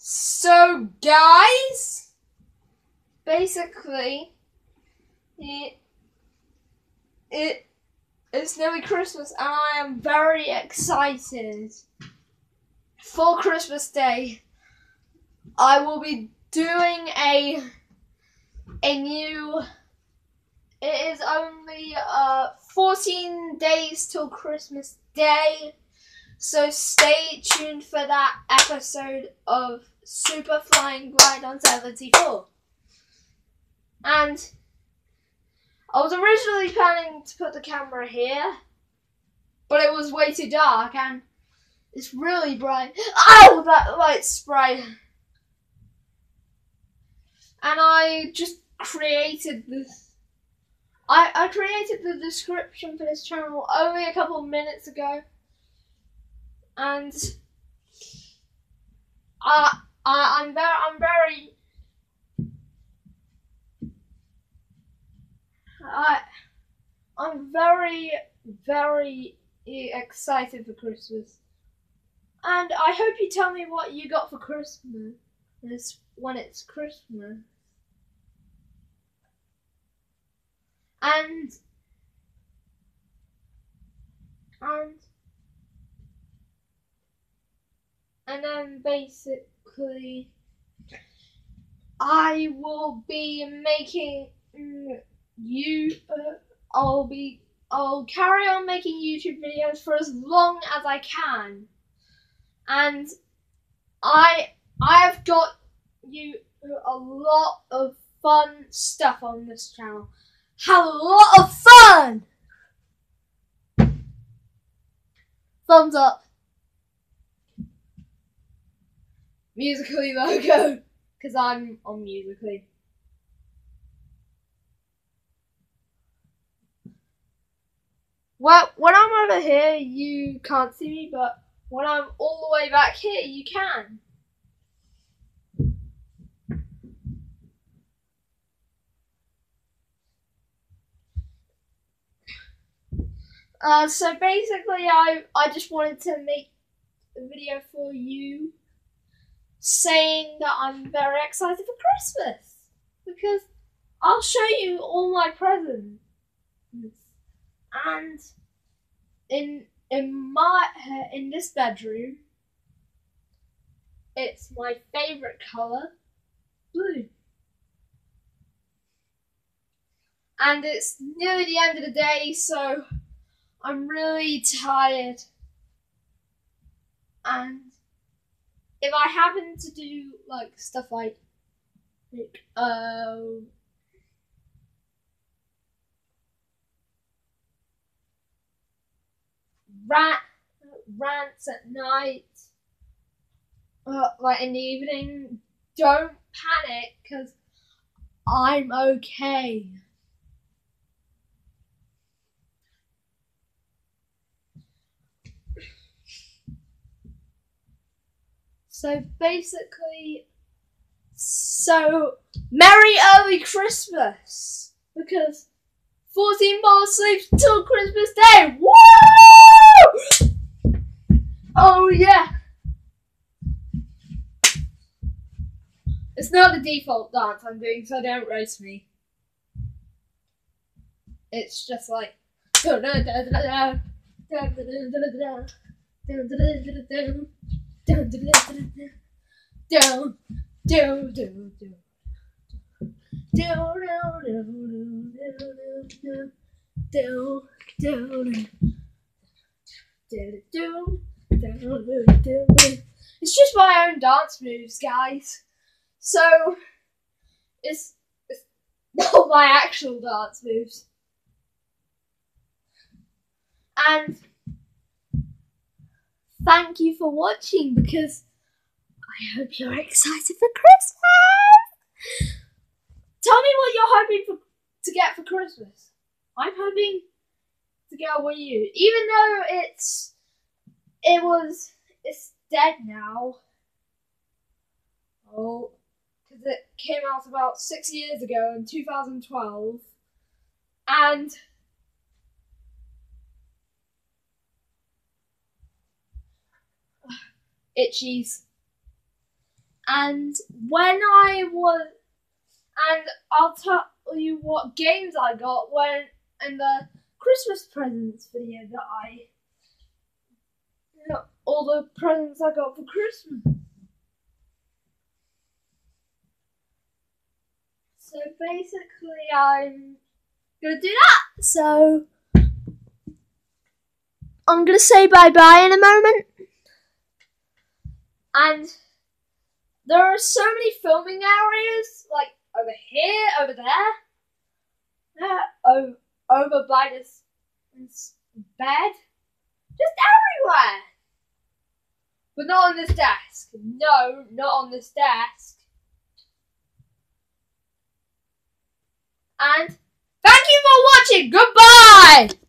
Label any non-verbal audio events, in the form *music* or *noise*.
So, guys, basically, it, it it's nearly Christmas, and I am very excited for Christmas Day. I will be doing a a new. It is only uh 14 days till Christmas Day. So stay tuned for that episode of Super Flying Glydon 74. And I was originally planning to put the camera here, but it was way too dark and it's really bright. Oh, that light spray! And I just created this. I, I created the description for this channel only a couple minutes ago and I, I I'm very I'm very I I'm very very excited for Christmas. And I hope you tell me what you got for Christmas when it's Christmas. And and and then basically I will be making you. Uh, I'll be. I'll carry on making YouTube videos for as long as I can, and I I have got you a lot of fun stuff on this channel. Have a lot of fun. Thumbs up. Musical.ly logo *laughs* because I'm on Musical.ly. Well, when I'm over here, you can't see me, but when I'm all the way back here, you can. Uh, so basically, I I just wanted to make a video for you saying that I'm very excited for Christmas because I'll show you all my presents. And in in my in this bedroom it's my favorite color blue. And it's nearly the end of the day so I'm really tired. And if I happen to do like stuff like like um rant rants at night uh, like in the evening don't panic because i'm okay So basically, so Merry Early Christmas because 14 more sleeps till Christmas Day. Woo! Oh yeah. It's not the default dance I'm doing, so don't roast me. It's just like down, down, down, down, down, down. Down, down, down, down, down, down, down. It's just my own dance moves, guys. So, it's, it's not my actual dance moves. And thank you for watching because I hope you're excited for Christmas. Tell me what you're hoping for to get for Christmas. I'm hoping to get a Wii U, even though it's it was it's dead now. Oh, because it came out about six years ago in 2012, and itchies. And when I was, and I'll tell you what games I got when in the Christmas presents video that I, you know, all the presents I got for Christmas. So basically, I'm gonna do that. So I'm gonna say bye bye in a moment. And there are so many filming areas, like over here, over there, yeah, over, over by this, this bed, just everywhere. But not on this desk. No, not on this desk. And thank you for watching. Goodbye.